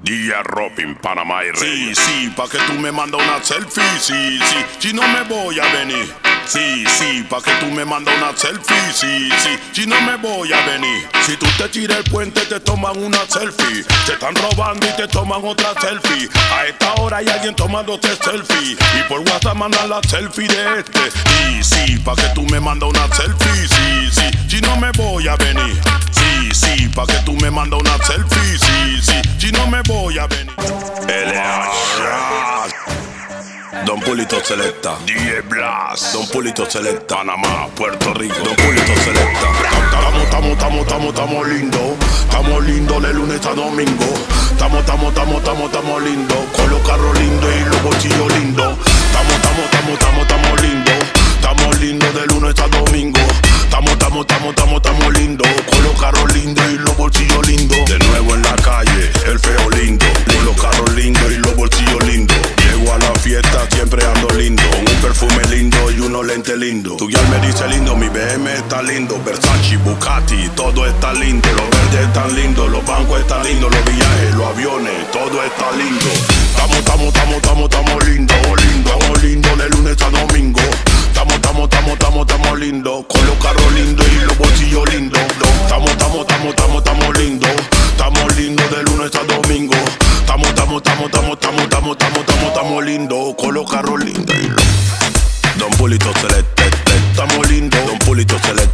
DJ Robin, Panamá y Sí, Rey. sí, pa' que tú me mandas una selfie, sí, sí, si no me voy a venir. Sí, sí, pa' que tú me mandas una selfie, sí, sí, si no me voy a venir. Si tú te tiras el puente, te toman una selfie. Te están robando y te toman otra selfie. A esta hora hay alguien tomándote selfie. Y por WhatsApp mandan la selfie de este. Sí, sí, pa' que tú me mandas una selfie, sí, sí, si no me voy a venir. Sí, sí, pa' que tú me mandas una selfie, sí, sí, Don Pulito Selecta. DJ Blast. Don Pulito Selecta. Panamá, Puerto Rico. Don Pulito Selecta. Estamos, estamos, estamos, estamos, estamos lindo. Estamos lindo de lunes a domingo. Estamos, estamos, estamos, estamos, estamos lindo. Con los carros lindos y los bolsillos lindos. Estamos, estamos, estamos, estamos, estamos lindo. Estamos lindos de lunes a domingo. Estamos, estamos, estamos, estamos, estamos lindo. Unos lentes. Tu guial me dice lindo, mi BM está lindo. Versace, Bucati, todo está lindo. Los verdes están lindos, los bancos están lindos. Los viajes, los aviones, todo está lindo. Estamos, estamos, estamos, estamos, estamos lindo, lindo. Estamos lindo de lunes a domingo. Estamos, estamos, estamos, estamos, estamos lindo. Con los carros lindos y los bolsillos lindos. Estamos, estamos, estamos, estamos, estamos lindo. Estamos lindos de lunes a domingo. Estamos, estamos, estamos, estamos, estamos, estamos, estamos, estamos, estamos lindos. Con los carros lindos y los Pulito Selecta, estamos lindos. Don Pulito Selecta,